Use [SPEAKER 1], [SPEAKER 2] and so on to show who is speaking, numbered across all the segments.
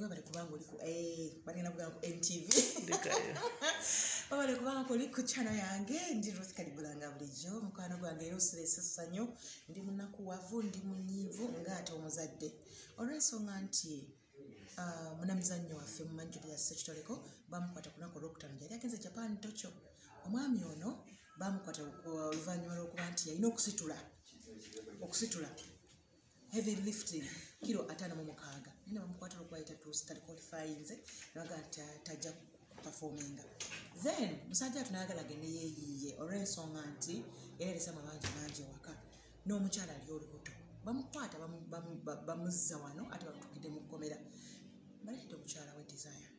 [SPEAKER 1] webale kubanga oli ku bagenda kugamba ku mtv
[SPEAKER 2] Ndekayo.
[SPEAKER 1] webale kubanga oli ku chano yange ndi ruth kalibulanga bulijjo mukwano gwange era osiresa essanyu. Ndi munakuwavu ndi munyiivu ngaate omuzadde. Olw'ensonga nti ah, munamizannyo waffe mumanyi julius sekitoleko bamukwata ku lunaku olwokutaano gyali agenze japan tokyo. Omwami ono bamukwata oluvannyuma lwokuba nti yalina okusitula okusitula heavy lifting kiro ataano mu mukaaga naye ne bamukwata olwokuba yetatuusi tali qualifyinze nabaga tajja kupafominga then musajja ati nayagala agende yeeyiiye olw'ensonga nti era eresa amabangi mangi ewaka n'omukyala ali olubuto bamukwata bamu- bamu- ba- bamuzza wano ate bamutukidde mu kkomera baleete omukyala we desire.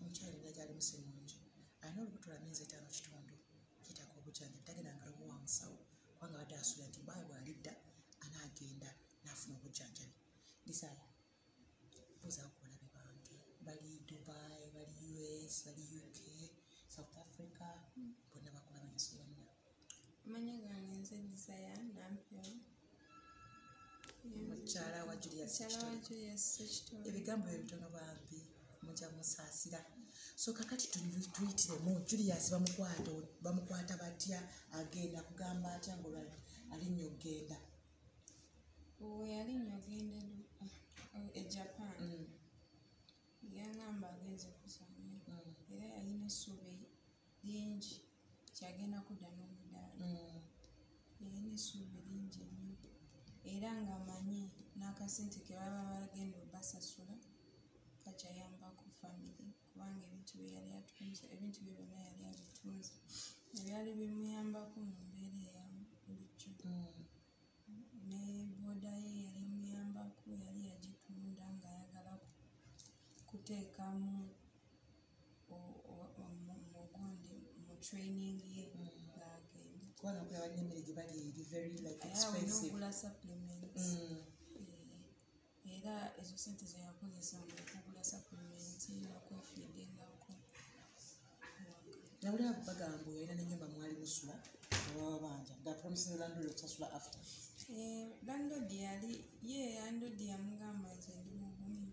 [SPEAKER 1] Omukyala era gyali musemungi alina olubuto lwa myezi etaano kitundu kitaka obujjanjabi tagendanga lobo wa musawo kubanga badde asuubira nti baawe bw'alidda anaagenda n'afuna obujjanjabi desire buuzaako ku balabe bange bali dubai bali us bali uk south africa. Bonna bakulaba ensi yonna
[SPEAKER 3] amanya gange nze desire nampyo
[SPEAKER 1] mukyala wa julius ebigambo byo bitono bambi. Mujja musaasira. So kakati tu- tuyitiremu julius bamukwata batya agenda kugamba atya ngaolwa alinnya okgenda
[SPEAKER 3] we yalinnya ogenda e japan.
[SPEAKER 1] Mm,
[SPEAKER 3] yagamba agenze kuzanya
[SPEAKER 1] mm,
[SPEAKER 3] era yalina essuubi lingi kyagenda kudda n'omudaala.
[SPEAKER 1] Mm.
[SPEAKER 3] yalina essuubi lingi nnyo era ng'amanyi n'akasente ke baba bagenda obasasula kakyayambako famire kubanga ebintu bye yali atunze ebintu bye byonna yali abitunze. Ebyali bimuyambako mu mbeera eya bulijjo. Ne boda ye yali muyambako yali yagitunda ng'ayagala ku- kuteekamu o- o- omu- mugundi mu training ye ng'agenda.
[SPEAKER 1] Kubanga kulaba n'emmere gye bali eri very like
[SPEAKER 3] era
[SPEAKER 1] expensive.
[SPEAKER 3] wenogula supplements.
[SPEAKER 1] Mm,
[SPEAKER 3] Eh, era ezo sente zeyakozesa mu kugula supplement n'okwefiidingako
[SPEAKER 1] nawulira bagamba era nenyumba mwali musula ababa banja nga promising landlord okusasula after
[SPEAKER 3] landodi yali ye landodi yamugamba nti ndi mugumu.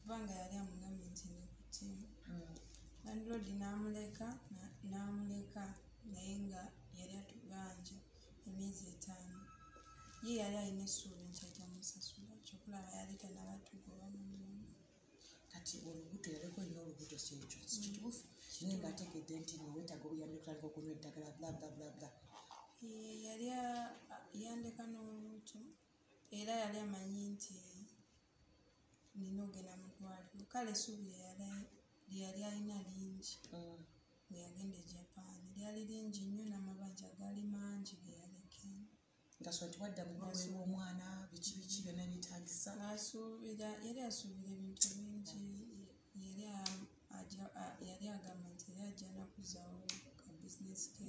[SPEAKER 3] Kubanga yali amugambye nti ndi ku ttiimu.
[SPEAKER 1] Mm,
[SPEAKER 3] landlord n'amuleka na- n'amuleka naye nga yali atubanja emyezi etaano. Ye yali alina essuubi nti ajja musasula kyokulaba yali tanabatugoba mu nyumba
[SPEAKER 1] kati olubuto yaleko olina olubuto kyekyo sikituufu naye ngaategedde nti nowetaga obuyambi okutandika okunywa eddagala blablabla
[SPEAKER 3] Eh, yali a- a- yandeka n'olubuto era yali amanyi nti nina ogenda mu ddwaliro. Kale essuubi lyeyali alina lingi. Bwe yagenda e japan lyali lingi nnyo n'amabanja gaali mangi ge yalekemu
[SPEAKER 1] nga so nti wadda mu bwaweerwa omwana biki biki byonna byetagisa.
[SPEAKER 3] Asuubira yali asuubira ebintu bingi. Yali yali agamba nti yali ajja nakuzaawo ka bizinesi ke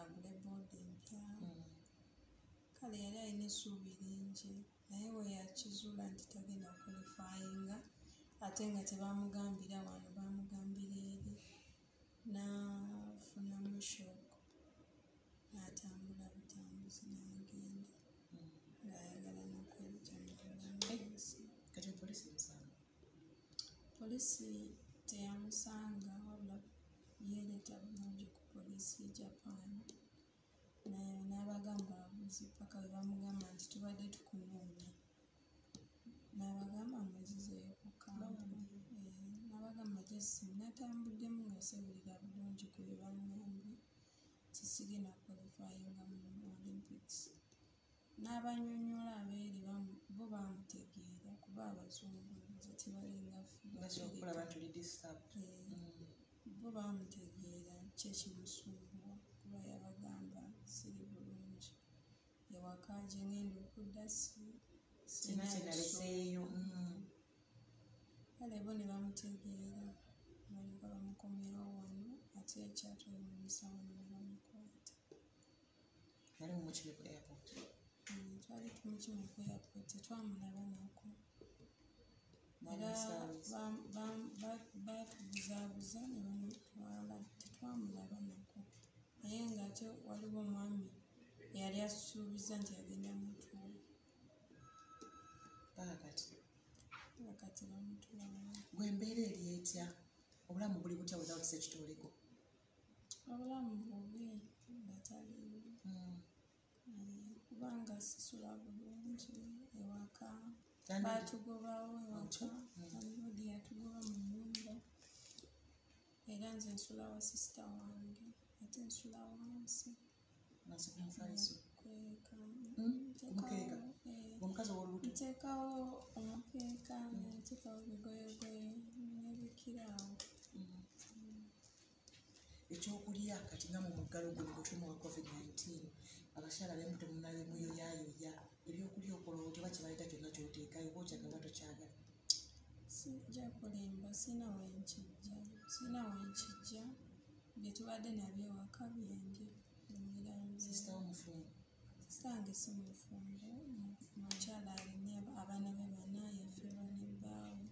[SPEAKER 3] agule boodi empya kale yali alina essuubi lingi naye we yakizuula nti tagenda kwalifayinga ate nga tebamugambira wano bamugambira eri. N'afunamu shock n'atambula butambuzi n'agenda. Ng'ayagala nakwejja mu bulamu bwensi
[SPEAKER 1] kati opolisi emusanga
[SPEAKER 3] poliisi teyamusanga wabula yeereeta bulungi ku poliisi japan. Naye n'abagamba abuzi paka bwe bamugamba nti tubadde tukunoonya. N'abagamba mwezizeeyo ku kampu n'abagamba jesi natambuddemu nga sewulira bulungi ku bye bamugambye kisigenda kwalifayinga mu olympics. N'abanyonyola abeeri bo bamutegeera kuba abazungu nze tebalinga Eh, bo bamutegeera ki ekimusumbuwa kuba yabagamba siri bulungi ewaka gye ngenda okudda si-
[SPEAKER 1] sina kyenaleseeyo
[SPEAKER 3] kale bo ne bamutegeera balyoka bamukomyawo wano ate ekyatwewuunyisa wano ne bamukwata
[SPEAKER 1] nali mumukibe ku airport
[SPEAKER 3] Mm, twali tumukime ku airport tetwamulaba nako era batubuzaabuza ne bamutwala tetwamulaba nako naye ngaate waliwo omwami eyali asuubiza nti agenda mutuwa.
[SPEAKER 1] Paka kati.
[SPEAKER 3] Wakati
[SPEAKER 1] butya obulamu buli butya without sekitoleko
[SPEAKER 3] obulamu bubi bataliiwo
[SPEAKER 1] Mm.
[SPEAKER 3] kubanga sisula bulungi ewaka. Baatugobawo ewaka.
[SPEAKER 1] Mm.
[SPEAKER 3] alodi yatugoba mu nyumba era nze nsula wa sisita wange ate nsula wansi.
[SPEAKER 1] Wansi ku mufaliso
[SPEAKER 3] kweka
[SPEAKER 1] Mm, kumukeeka. omukazi ow'olubuto
[SPEAKER 3] nteekawo omukeeka nteekawo bigoyegoye nebikiraawo.
[SPEAKER 1] Ekyokulya kati nga mu muggalo guno gwetulimu wa covid-19 abakyala bembuto munayo muyoyayoya ebyokulya okoloowo teba kibaleta kyonna kyoteekayo oba okyagala tokyagala?
[SPEAKER 3] Sijja kulimba sina wenkijja sina wenkijja bye tubadde nabyo ewaka
[SPEAKER 1] w'omufumbo
[SPEAKER 3] sitange si mufumbo mukyala alina abaana be bana yaffe banebbaawe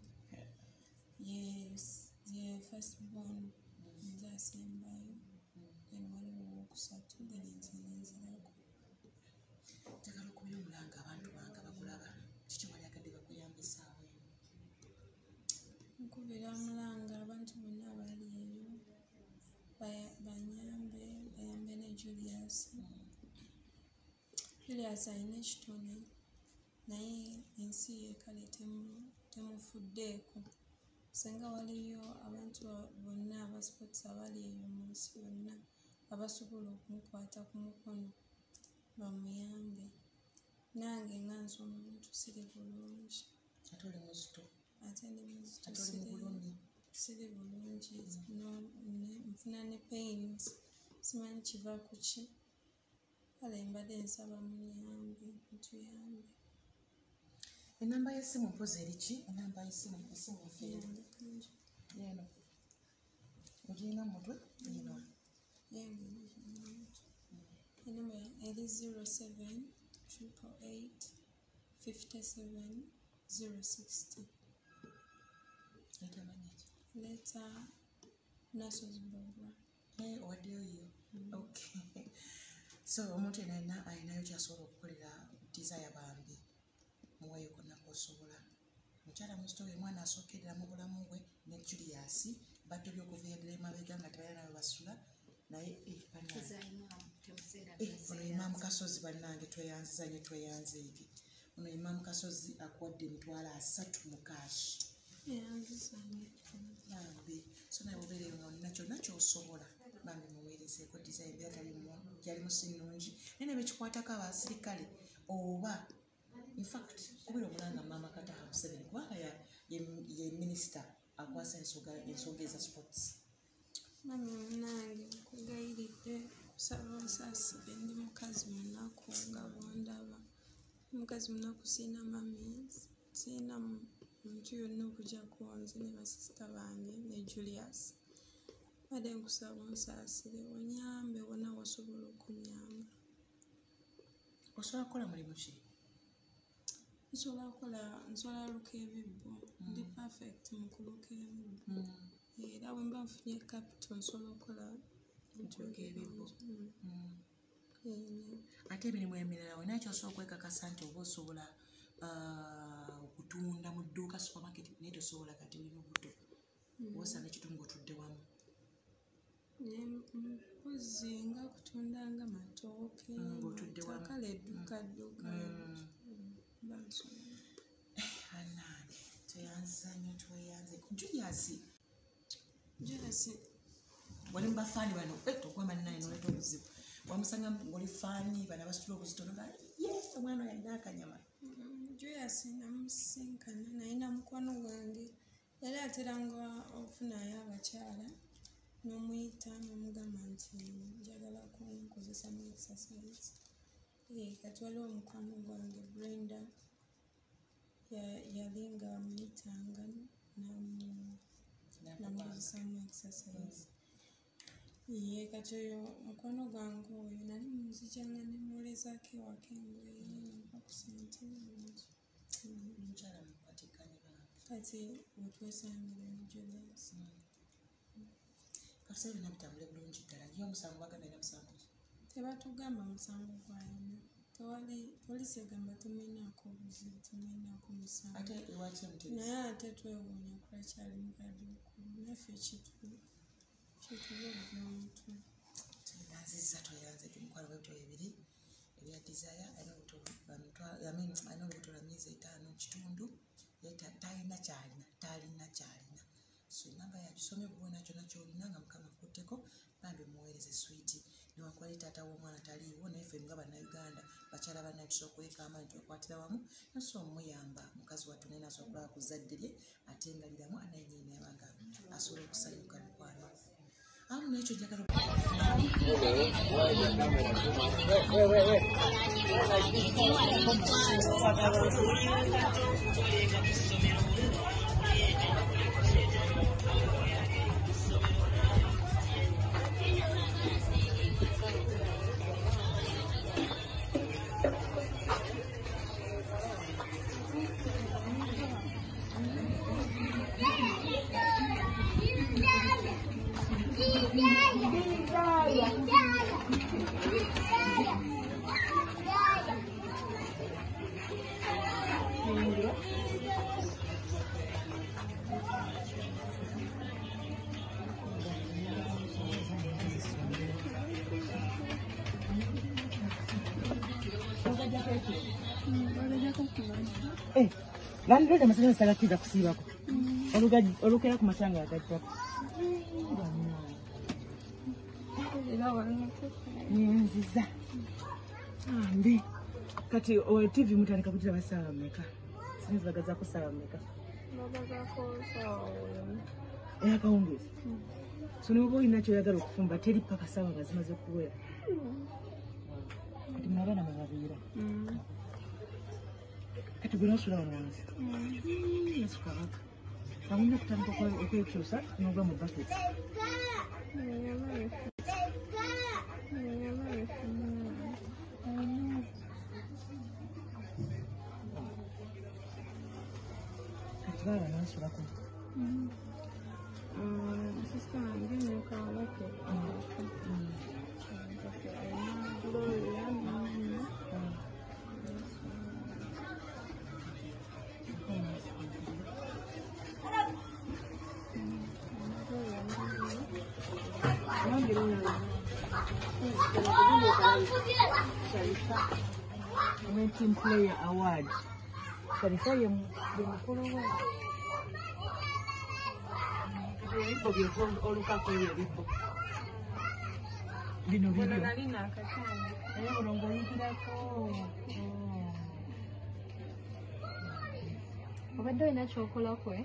[SPEAKER 3] ye first born nze asembayo. Then waliwo owokusatu then nze nenzirako
[SPEAKER 1] njagala okubira omulanga abantu bange bakulaba kiki wali agadde bakuyambisaawe
[SPEAKER 3] nkubira mulanga julius julius alina ekitone naye ensi ye kale temu- temufuddeeko senga waliyo abantu bonna abasports abali eyo mu nsi yonna abasobola okumukwata ku mukono bamuyambe. Nange nga nze omuntu siri bulungi.
[SPEAKER 1] Ate oli muzito?
[SPEAKER 3] Ate ne muzito siri- bulungi. Nfuna ne pains. Simanyi kiva ku ki kale mbadde nsaba munyambe mutuyambe
[SPEAKER 1] enamba y'essimu mpozi eriki enamba y'essimu
[SPEAKER 3] esimu
[SPEAKER 1] efeeno ogirina mumutwe eno
[SPEAKER 3] enamba eri 07 888 57 060 etamanyiki leta
[SPEAKER 1] nasoziboggwa owaddeyo yo okay. So omuntu ena alina alinayo kyasobola okukolera desire bambi muwayo konna kosobola mukyala muzito we mwana asookerera mu bulamu bwe ne julius byokuva eddala emabega nga tebalina nawe basula naye eh, Eh, ono imaamu kasozi bannange tweyanziza nyo tweyanze eri ono imaamu kasozi akuwadde emitwalo asatu mu kaashi bambi. So naye obeereyo nga olina kyonna kyosobola bambi muweerezeeko design bya gyalimu si nnungi naye nebekikwatako abasirikale oba infact kubeera omulanga maama kataha museveni kubanga ye- minisita akwasa ensonga eza sports.
[SPEAKER 3] Mami munange nkugayiridde kusaba onsaasire ndi mukazi munaku nga bwondaba. Mukazi munaku siina mami siina mu- muntu yonna okujja kuwonze ne basisita bange ne julius badde nkusaba onsaasire onyambe wona wasobola okunyamba
[SPEAKER 1] osobola kukola mulimu ki?
[SPEAKER 3] Nsobola kukola nsobola luka ebibbo. Ndi perfect mu kuluka ebibbo. Era bwe mba nfunye capital nsobola okukola bintu
[SPEAKER 1] Okuluka ebibbo.
[SPEAKER 3] Mm.
[SPEAKER 1] Mm.
[SPEAKER 3] Yenye.
[SPEAKER 1] ate emirimu emirala olina kyosobola okwekakasa nti oba osobola okutunda mu dduuka supermarket naye tosobola kati olina obuto owosa nekitundu ngaotudde wamu
[SPEAKER 3] Ne mpozi nga kutunda nga matooke
[SPEAKER 1] wamu.
[SPEAKER 3] kale edduka dduka
[SPEAKER 1] Mm.
[SPEAKER 3] bansobola
[SPEAKER 1] anange tweyanza nnyo tweyanze. Julius!
[SPEAKER 3] Jasi
[SPEAKER 1] wali mubafaani bano tokwama naye noleeta obuzibu wamusanga ngaoli faani bano abasitula obuzitono nga ye omwana oyo alina akanyama.
[SPEAKER 3] Joyas namusinkana naye na mukwano gwange. Yali ateranga okufunayo abakyala n'omuyita n'omugamba nti njagala kunkozesa mu exercise. Eh, kati waliwo omukwano gwange brenda ya- yali nga amuyitanga namu- namukozesa mu exercise. Ye kati oyo mukwano gwange oyo nali munzijanga nemwolezaako ewaka engoye nampa ku sente
[SPEAKER 1] bange
[SPEAKER 3] kati wetwesangire mu
[SPEAKER 1] kasita byonna bitambule bulungi ddala. Ye omusango baganda ina musango ki?
[SPEAKER 3] tebatugamba musango gwayona tewali poliisi egamba temulinako obuzibu temulinako musango.
[SPEAKER 4] Ate ewaki
[SPEAKER 3] naye ate twewuunya kulakyali mukadde okulu naffe kitu- kituba obyomutwe
[SPEAKER 4] tweyanziza tweyanze mukwano bwebito ebiri ebya desire alina olubuto lwa myezi etaano kitundu talina kyalina so namba yagisomye buwena kyona kyolina nga mukama akutteko bambi muweereze switi newankubali taata w'omwana taliiwo naye ffe nga bannayuganda bakyala bannaye tusobola okuweka amaanyi tubakwatira wamu nasobola omuyamba. Mukazi wattu naye nasobola kulaba ku zadde lye ate nga liramu anayenyini yabanga asobola okusanyuka mukwano amu nekyo njagala
[SPEAKER 1] landileta amasanyalaze tagakkiriza kusiibako olukera ku matanga agaddako
[SPEAKER 3] era walinaku
[SPEAKER 1] nyenziza. Ambi. Kati o- tv mutandika kutira basaawa meka sinzi bagazaako saawa meka
[SPEAKER 3] babagako sawawomu
[SPEAKER 1] eyakawungezi so niwoba olina kyoyagala okufumba teri paka saawa nga zimaze kuwera kati mwe abaana mwebabeera kati gwe nosula wano wansi yesu kabaka awulina kutandika okwe- okwekyusa nogwa mu baketi kati baaba nasulako Team Player Award. Sharifa ye mu- ye mukulu we. Ebifo byefo olukako ebyo ebifo. Bino bibyo.
[SPEAKER 3] nali nakatanga
[SPEAKER 1] Naye buno ng'oyigirako.
[SPEAKER 2] obadde olina kyokolako e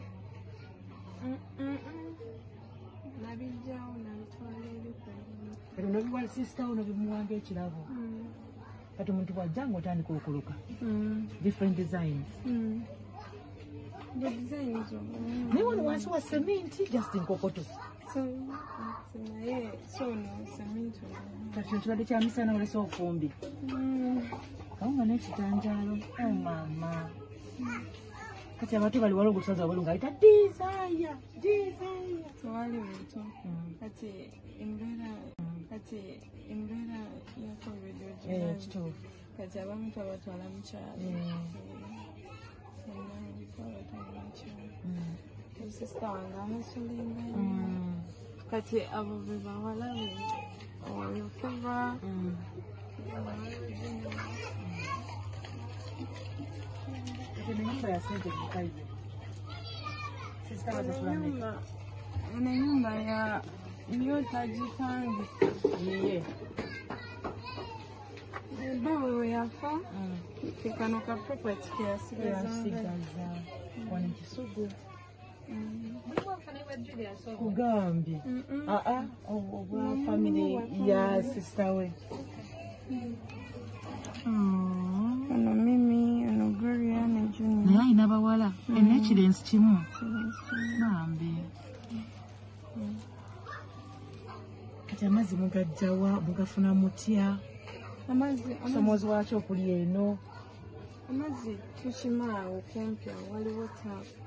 [SPEAKER 3] nabijjawo nabitwala ebikolemu
[SPEAKER 1] Kati nobiwa sisita wo nobimuwanga ekirabo. Kati omuntu bw'ajja ng'otandika okuluka. Different designs. Naye wano wansi wa seminti just nkokoto. Kati ekibadde kya misana olese ofumbi. Kawunga n'ekitanjaalo. Oh mama. Kati abato bali waliwo ogusaza wabulu ng'ayita desire, desire.
[SPEAKER 3] tewali buto
[SPEAKER 1] Mm.
[SPEAKER 3] kati embeera kati embeera ya covid
[SPEAKER 1] Eh, kituufu.
[SPEAKER 3] kati abamu tabatwala mukyalo
[SPEAKER 1] Mm. Mm.
[SPEAKER 3] sisita wange amasulinga
[SPEAKER 1] Mm.
[SPEAKER 3] kati abo be bawalabe oyo
[SPEAKER 1] Siyasete kaybediyor. Siz daha da
[SPEAKER 3] sorun Önemli da a Niye a
[SPEAKER 1] sanırız?
[SPEAKER 3] a a yafa kekanuka po patika
[SPEAKER 1] ya sigaza wana
[SPEAKER 3] kisugu
[SPEAKER 1] kugambye aa obwa famire ya sisita we
[SPEAKER 3] ono mimi ono gloria
[SPEAKER 1] naye alina bawala. Alina ekirensi kimu. Bambi. Kati amazzi mugajjawa mugafuna mutya? Somozi wakyo okuli eno?
[SPEAKER 3] Amazzi tukimaawo kumpi awo waliwo taapu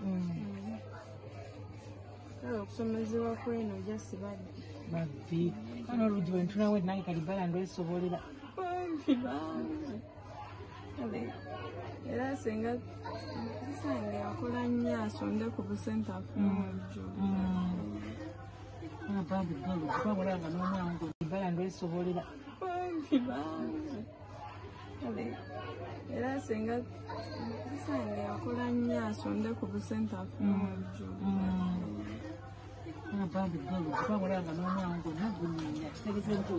[SPEAKER 3] kale okusomezebwa kweno jasibadde
[SPEAKER 1] babbi. Kana oluggi bwe ntunawo nange kalibala ndwesobolera.
[SPEAKER 3] Bangi bangi kale era singa kisange akola nnyo asonde ku busente afuna
[SPEAKER 1] embala ngesobolera
[SPEAKER 3] bangi bangi era singa kisange akola nnyo asonde ku busente afuna
[SPEAKER 1] galo twabulanga n'omwangu nagunenya kitegeze nti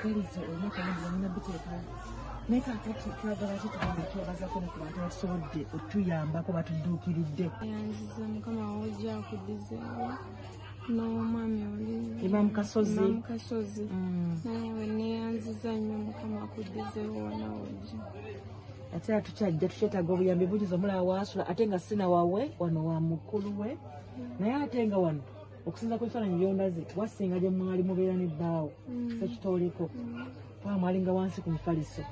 [SPEAKER 1] Kita ni seorang kalau belum nak bercerita. Naye kakati twagala ki tubanga twebazako bantu batusobodde otuyambako batudduukiridde
[SPEAKER 3] yanziza mukama wojja akuddizeewo n'omwami oli
[SPEAKER 1] Imam Kasozi.
[SPEAKER 3] Imam kasozi. Naye neyanziza nnyo mukama akuddizeewo wona wojja
[SPEAKER 1] ate era tukyajja tukyetaaga obuyambi bugiza omulala waasula ate nga sina wawe wano wa mukulu we. Naye ate nga wano okusinza ku bifaananyi byondaze wasinga gye mwali mubeera n'ebbaawo sekitooliko paa mwalinga wansi ku mufaliso